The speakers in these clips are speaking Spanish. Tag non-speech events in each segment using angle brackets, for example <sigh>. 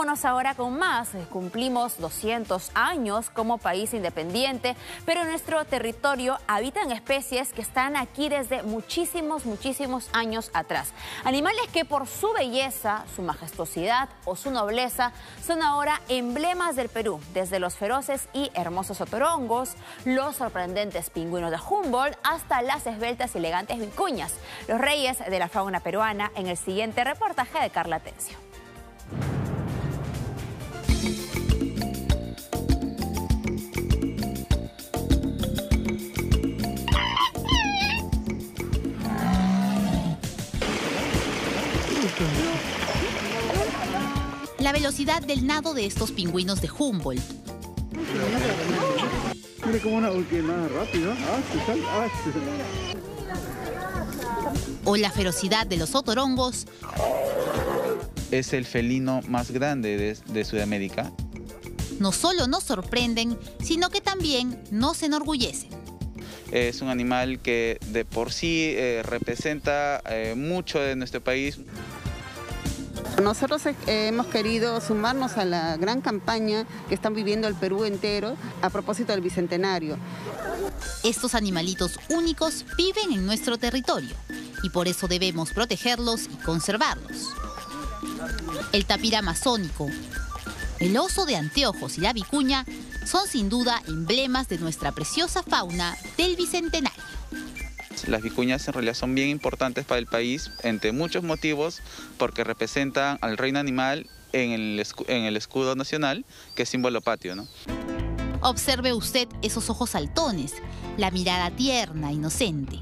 Vámonos ahora con más. Cumplimos 200 años como país independiente, pero nuestro territorio habitan especies que están aquí desde muchísimos, muchísimos años atrás. Animales que por su belleza, su majestuosidad o su nobleza son ahora emblemas del Perú, desde los feroces y hermosos otorongos, los sorprendentes pingüinos de Humboldt, hasta las esbeltas y elegantes vicuñas, los reyes de la fauna peruana en el siguiente reportaje de Carla Tencio. Velocidad del nado de estos pingüinos de Humboldt. Mira cómo una nada rápido. Ah, ah, o la ferocidad de los otorongos. Es el felino más grande de, de Sudamérica. No solo nos sorprenden, sino que también nos enorgullecen. Es un animal que de por sí eh, representa eh, mucho de nuestro país. Nosotros eh, hemos querido sumarnos a la gran campaña que están viviendo el Perú entero a propósito del Bicentenario. Estos animalitos únicos viven en nuestro territorio y por eso debemos protegerlos y conservarlos. El tapir amazónico, el oso de anteojos y la vicuña son sin duda emblemas de nuestra preciosa fauna del Bicentenario. Las vicuñas en realidad son bien importantes para el país, entre muchos motivos, porque representan al reino animal en el, escudo nacional, que es símbolo patio. ¿no? Observe usted esos ojos saltones, la mirada tierna, inocente.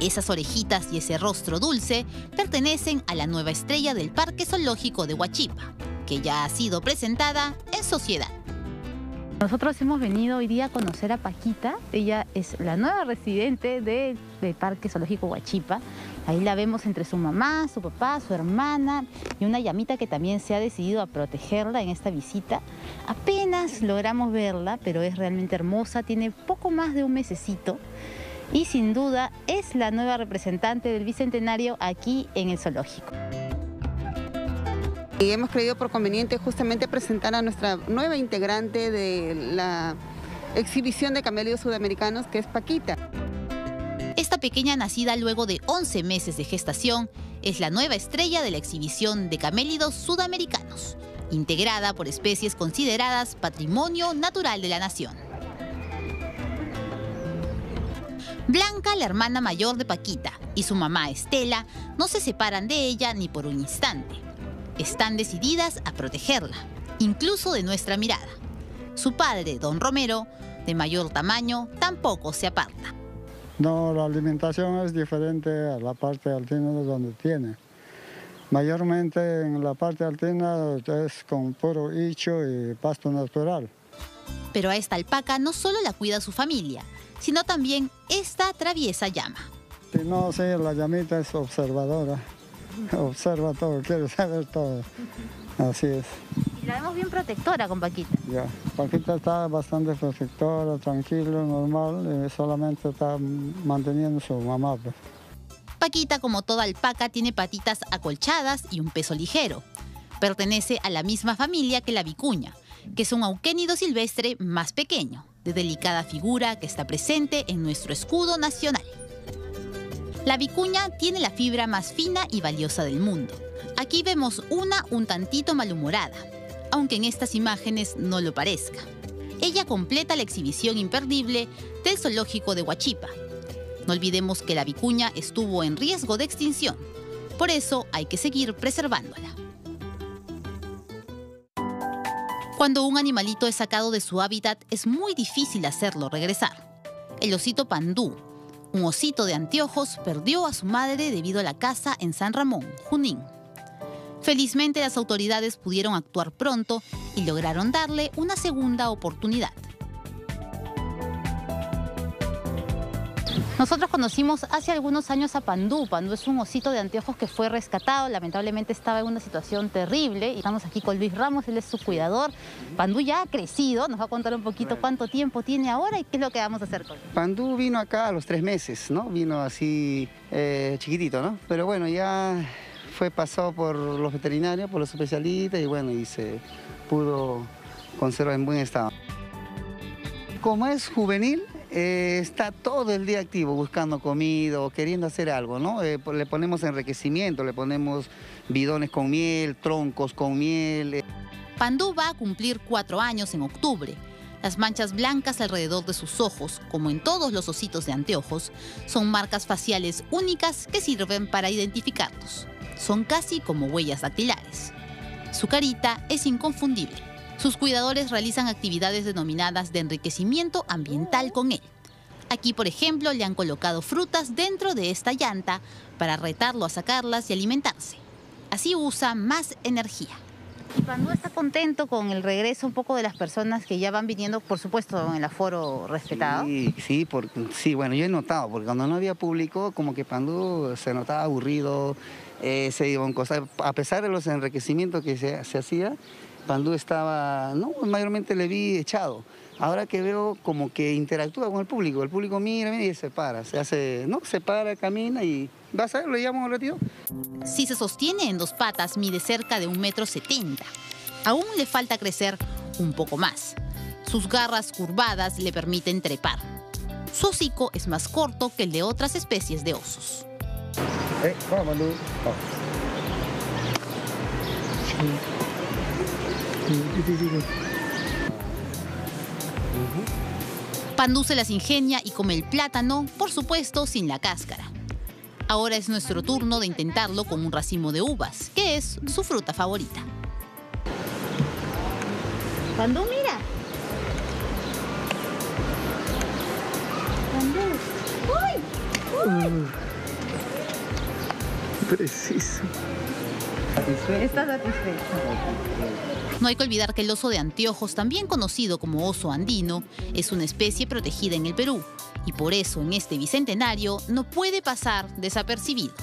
Esas orejitas y ese rostro dulce pertenecen a la nueva estrella del Parque Zoológico de Huachipa, que ya ha sido presentada en sociedad. Nosotros hemos venido hoy día a conocer a Paquita. Ella es la nueva residente del, Parque Zoológico Huachipa. Ahí la vemos entre su mamá, su papá, su hermana y una llamita que también se ha decidido a protegerla en esta visita. Apenas logramos verla, pero es realmente hermosa. Tiene poco más de un mesecito y sin duda es la nueva representante del Bicentenario aquí en el zoológico. Y hemos creído por conveniente justamente presentar a nuestra nueva integrante de la exhibición de camélidos sudamericanos, que es Paquita. Esta pequeña nacida luego de 11 meses de gestación es la nueva estrella de la exhibición de camélidos sudamericanos, integrada por especies consideradas patrimonio natural de la nación. Blanca, la hermana mayor de Paquita, y su mamá Estela no se separan de ella ni por un instante están decididas a protegerla, incluso de nuestra mirada. Su padre, don Romero, de mayor tamaño, tampoco se aparta. No, la alimentación es diferente a la parte altina de donde tiene. Mayormente en la parte altina es con puro hicho y pasto natural. Pero a esta alpaca no solo la cuida su familia, sino también esta traviesa llama. No, sí, la llamita es observadora. Observa todo, quiere saber todo. Así es. Y la vemos bien protectora con Paquita. Ya, Paquita está bastante protectora, tranquilo, normal, y solamente está manteniendo su mamá. Pues. Paquita, como toda alpaca, tiene patitas acolchadas y un peso ligero. Pertenece a la misma familia que la vicuña, que es un auquénido silvestre más pequeño, de delicada figura que está presente en nuestro escudo nacional. La vicuña tiene la fibra más fina y valiosa del mundo. Aquí vemos una un tantito malhumorada, aunque en estas imágenes no lo parezca. Ella completa la exhibición imperdible del zoológico de Huachipa. No olvidemos que la vicuña estuvo en riesgo de extinción, por eso hay que seguir preservándola. Cuando un animalito es sacado de su hábitat es muy difícil hacerlo regresar. El osito pandú, un osito de anteojos perdió a su madre debido a la caza en San Ramón, Junín. Felizmente las autoridades pudieron actuar pronto y lograron darle una segunda oportunidad. Nosotros conocimos hace algunos años a Pandú. Pandú es un osito de anteojos que fue rescatado. Lamentablemente estaba en una situación terrible. Estamos aquí con Luis Ramos, él es su cuidador. Pandú ya ha crecido. Nos va a contar un poquito cuánto tiempo tiene ahora y qué es lo que vamos a hacer con él. Pandú vino acá a los tres meses, ¿no? Vino así eh, chiquitito, ¿no? Pero bueno, ya fue pasado por los veterinarios, por los especialistas y bueno, y se pudo conservar en buen estado. Como es juvenil, eh, está todo el día activo buscando comida o queriendo hacer algo, ¿no? Eh, le ponemos enriquecimiento, le ponemos bidones con miel, troncos con miel. Eh. Pandú va a cumplir cuatro años en octubre. Las manchas blancas alrededor de sus ojos, como en todos los ositos de anteojos, son marcas faciales únicas que sirven para identificarlos. Son casi como huellas dactilares. Su carita es inconfundible. Sus cuidadores realizan actividades denominadas de enriquecimiento ambiental con él. Aquí, por ejemplo, le han colocado frutas dentro de esta llanta para retarlo a sacarlas y alimentarse. Así usa más energía. Pandú está contento con el regreso un poco de las personas que ya van viniendo, por supuesto, en el aforo respetado. Sí, sí, sí, bueno, yo he notado, porque cuando no había público, como que Pandú se notaba aburrido, eh, se iban cosas, a pesar de los enriquecimientos que se, se hacía, Pandú estaba, no, mayormente le vi echado. Ahora que veo como que interactúa con el público, el público mira, mira y se para, se hace, no, se para, camina y vas a ver, lo llamo un ratito. Si se sostiene en dos patas, mide cerca de un metro setenta. Aún le falta crecer un poco más. Sus garras curvadas le permiten trepar. Su hocico es más corto que el de otras especies de osos. Eh, vamos, Pandú se las ingenia y come el plátano, por supuesto, sin la cáscara. Ahora es nuestro turno de intentarlo con un racimo de uvas, que es su fruta favorita. Pandú, mira. Pandú. ¡Uy! Preciso. Está satisfecho. No hay que olvidar que el oso de anteojos, también conocido como oso andino, es una especie protegida en el Perú y por eso en este bicentenario no puede pasar desapercibido.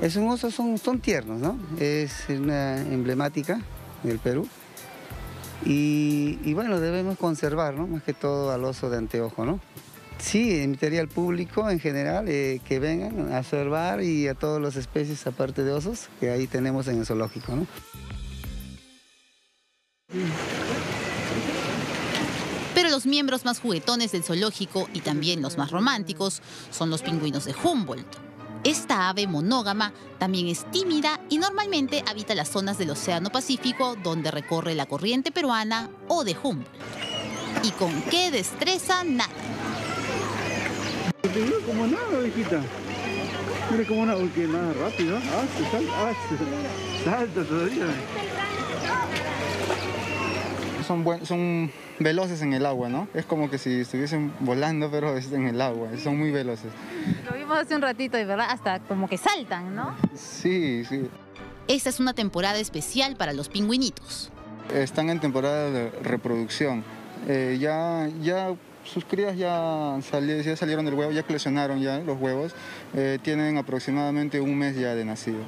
Es un oso, son, son tiernos, ¿no? Es una emblemática del Perú. Y, y, bueno, debemos conservar, ¿no? Más que todo al oso de anteojo, ¿no? Sí, invitaría al público en general eh, que vengan a observar y a todas las especies aparte de osos que ahí tenemos en el zoológico, ¿no? Pero los miembros más juguetones del zoológico y también los más románticos son los pingüinos de Humboldt. Esta ave monógama también es tímida y normalmente habita las zonas del Océano Pacífico donde recorre la corriente peruana o de Humboldt. ¿Y con qué destreza nada? Como nada, hijita. Mira como nada, porque nada rápido. Ah, salta, ah, salta todavía son, son veloces en el agua, ¿no? Es como que si estuviesen volando, pero es en el agua, son muy veloces. Lo vimos hace un ratito y verdad, hasta como que saltan, ¿no? Sí, sí. Esta es una temporada especial para los pingüinitos. Están en temporada de reproducción. Eh, ya, ya sus crías ya, salieron del huevo, ya coleccionaron ya los huevos. Eh, tienen aproximadamente un mes ya de nacido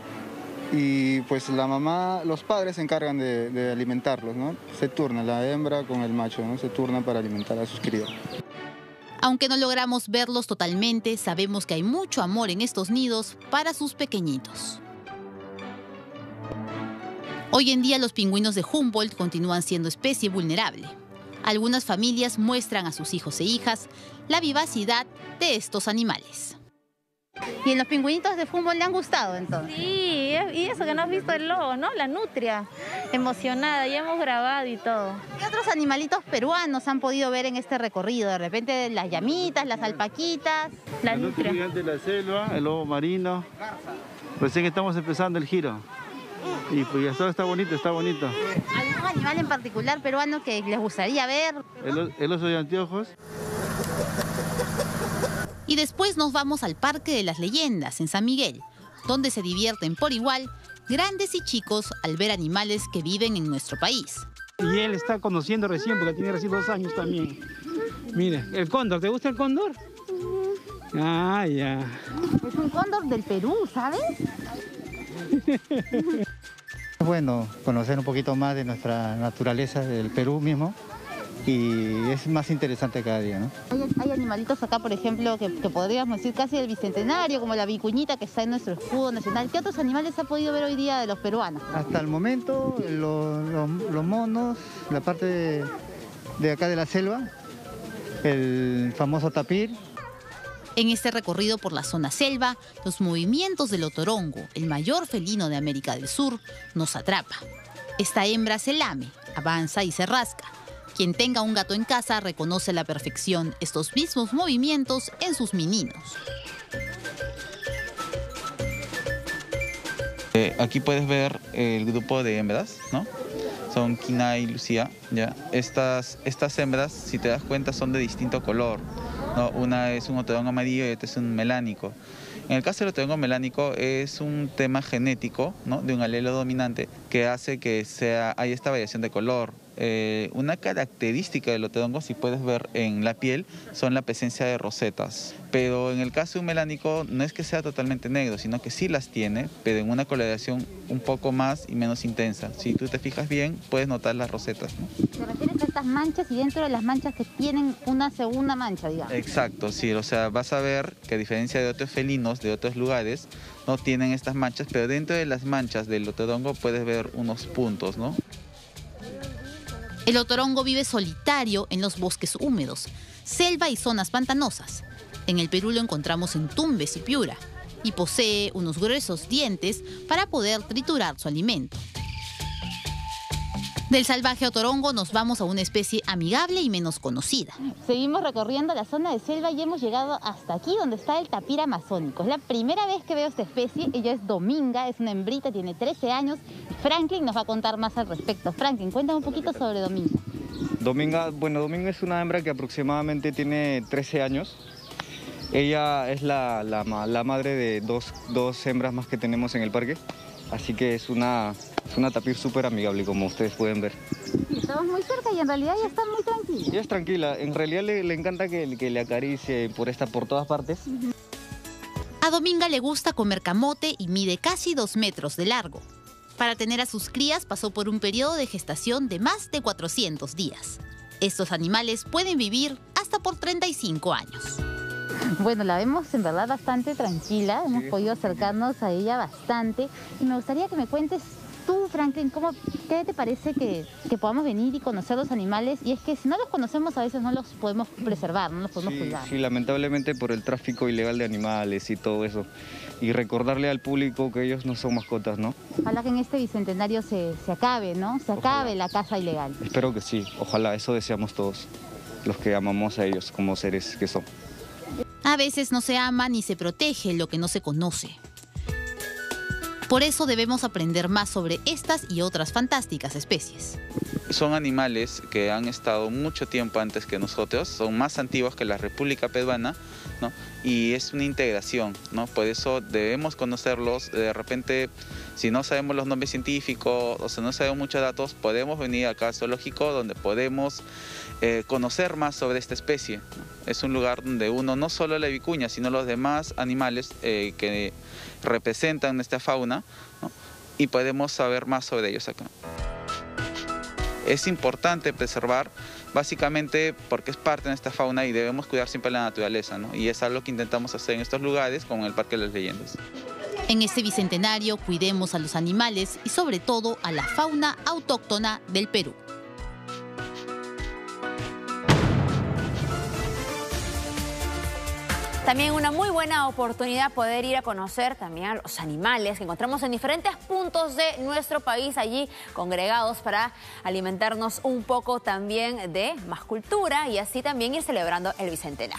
y pues la mamá, los padres se encargan de, alimentarlos, ¿no? Se turna la hembra con el macho, ¿no? Se turna para alimentar a sus crías. Aunque no logramos verlos totalmente, sabemos que hay mucho amor en estos nidos para sus pequeñitos. Hoy en día los pingüinos de Humboldt continúan siendo especie vulnerable. Algunas familias muestran a sus hijos e hijas la vivacidad de estos animales. ¿Y en los pingüinitos de fútbol le han gustado entonces? Sí, y eso que no has visto el lobo, ¿no? La nutria, emocionada, ya hemos grabado y todo. ¿Qué otros animalitos peruanos han podido ver en este recorrido? De repente las llamitas, las alpaquitas, la, nutria. gigante de la selva, el lobo marino. Recién estamos empezando el giro. Y pues ya está, está bonito, está bonito. ¿Algún animal en particular peruano que les gustaría ver? El, el oso de anteojos. Y después nos vamos al Parque de las Leyendas, en San Miguel, donde se divierten por igual grandes y chicos al ver animales que viven en nuestro país. Y él está conociendo recién, porque tiene recién dos años también. Mire, el cóndor, ¿te gusta el cóndor? Ah, ya. Es un cóndor del Perú, ¿sabes? <laughs> bueno, conocer un poquito más de nuestra naturaleza del Perú mismo y es más interesante cada día. ¿no? Hay, animalitos acá, por ejemplo, que, podríamos decir casi del bicentenario, como la vicuñita que está en nuestro escudo nacional. ¿Qué otros animales ha podido ver hoy día de los peruanos? Hasta el momento, los, monos, la parte de, de acá de la selva, el famoso tapir, en este recorrido por la zona selva, los movimientos del otorongo, el mayor felino de América del Sur, nos atrapa. Esta hembra se lame, avanza y se rasca. Quien tenga un gato en casa reconoce a la perfección estos mismos movimientos en sus meninos. Eh, aquí puedes ver el grupo de hembras, ¿no? Son Kina y Lucía, ¿ya? Estas, estas hembras, si te das cuenta, son de distinto color. Una es un otodón amarillo y otra es un melánico. En el caso del otodongo melánico es un tema genético de un alelo dominante que hace que sea, hay esta variación de color. Eh, una característica del otodongo, si puedes ver en la piel, son la presencia de rosetas. Pero en el caso de un melánico no es que sea totalmente negro, sino que sí las tiene, pero en una coloración un poco más y menos intensa. Si tú te fijas bien, puedes notar las rosetas. ¿Te refieres a estas manchas y dentro de las manchas que tienen una segunda mancha, digamos? Exacto, sí. O sea, vas a ver que a diferencia de otros felinos de otros lugares, no tienen estas manchas, pero dentro de las manchas del otodongo puedes ver unos puntos, ¿no? El otorongo vive solitario en los bosques húmedos, selva y zonas pantanosas. En el Perú lo encontramos en Tumbes y Piura y posee unos gruesos dientes para poder triturar su alimento. Del salvaje otorongo nos vamos a una especie amigable y menos conocida. Seguimos recorriendo la zona de selva y hemos llegado hasta aquí donde está el tapir amazónico. Es la primera vez que veo esta especie. Ella es Dominga, es una hembrita, tiene 13 años. Franklin nos va a contar más al respecto. Franklin, cuéntame un poquito sobre Dominga. Dominga, bueno, Dominga es una hembra que aproximadamente tiene 13 años. Ella es la, madre de dos, dos hembras más que tenemos en el parque. Así que es una, es una tapir súper amigable, como ustedes pueden ver. estamos muy cerca y en realidad ya está muy tranquila. Ya es tranquila. En realidad le, encanta que, que, le acaricie por, esta, por todas partes. A Dominga le gusta comer camote y mide casi dos metros de largo. Para tener a sus crías pasó por un periodo de gestación de más de 400 días. Estos animales pueden vivir hasta por 35 años. <laughs> Bueno, la vemos en verdad bastante tranquila, hemos podido acercarnos a ella bastante y me gustaría que me cuentes tú, Franklin, ¿cómo, ¿qué te parece que, podamos venir y conocer los animales? Y es que si no los conocemos a veces no los podemos preservar, no los podemos cuidar. Sí, lamentablemente por el tráfico ilegal de animales y todo eso. Y recordarle al público que ellos no son mascotas, ¿no? Ojalá que en este bicentenario se, acabe, ¿no? Se acabe la caza ilegal. Espero que sí, ojalá, eso deseamos todos, los que amamos a ellos como seres que son. A veces no se ama ni se protege lo que no se conoce. Por eso debemos aprender más sobre estas y otras fantásticas especies. Son animales que han estado mucho tiempo antes que nosotros, son más antiguos que la República Peruana, ¿no? y es una integración, ¿no? por eso debemos conocerlos. De repente, si no sabemos los nombres científicos o si no sabemos muchos datos, podemos venir acá al zoológico donde podemos eh, conocer más sobre esta especie. Es un lugar donde uno, no solo la vicuña, sino los demás animales eh, que representan esta fauna, y podemos saber más sobre ellos acá. Es importante preservar básicamente porque es parte de esta fauna y debemos cuidar siempre la naturaleza, y es algo que intentamos hacer en estos lugares como en el Parque de las Leyendas. En este bicentenario cuidemos a los animales y sobre todo a la fauna autóctona del Perú. También una muy buena oportunidad poder ir a conocer también a los animales que encontramos en diferentes puntos de nuestro país allí congregados para alimentarnos un poco también de más cultura y así también ir celebrando el Bicentenario.